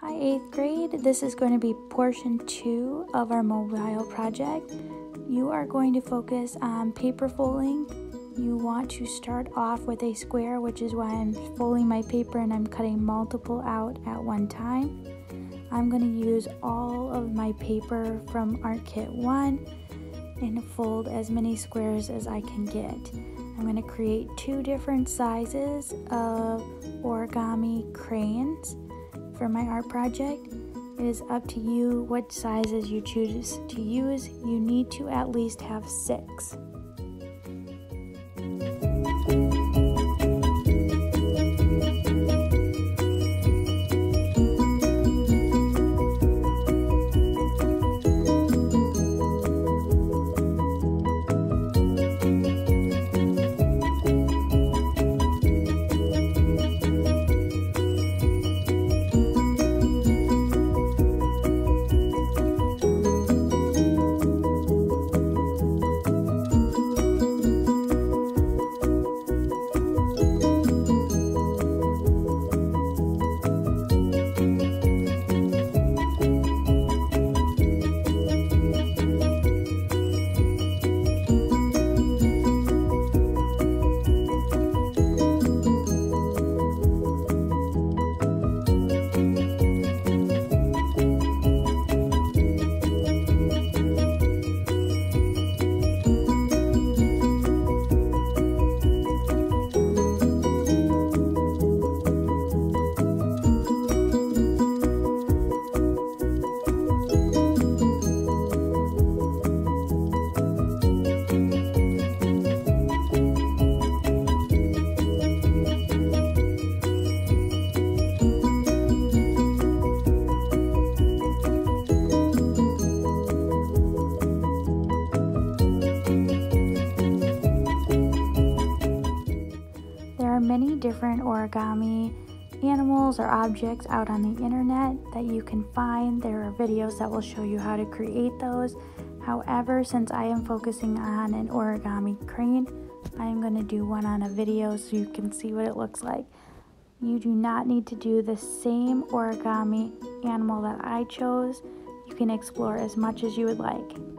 Hi 8th grade, this is going to be portion 2 of our mobile project. You are going to focus on paper folding. You want to start off with a square, which is why I'm folding my paper and I'm cutting multiple out at one time. I'm going to use all of my paper from Art Kit 1 and fold as many squares as I can get. I'm going to create two different sizes of origami cranes for my art project. It is up to you what sizes you choose to use. You need to at least have six. Different origami animals or objects out on the internet that you can find. There are videos that will show you how to create those. However, since I am focusing on an origami crane, I am going to do one on a video so you can see what it looks like. You do not need to do the same origami animal that I chose. You can explore as much as you would like.